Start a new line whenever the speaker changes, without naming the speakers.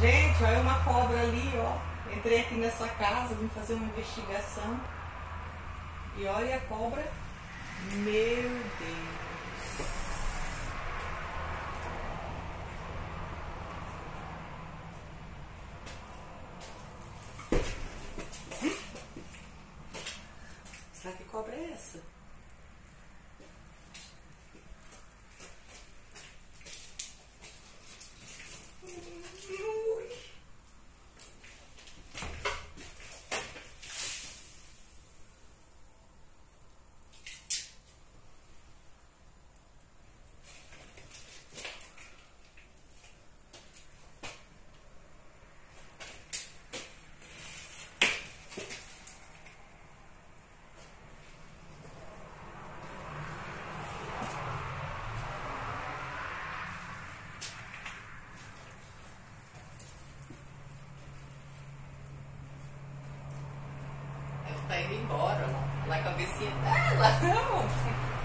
Gente, olha uma cobra ali, ó. Entrei aqui nessa casa, vim fazer uma investigação. E olha a cobra. Meu Deus. Será que cobra é essa? Tá indo embora. Lá a cabecinha dela. Não.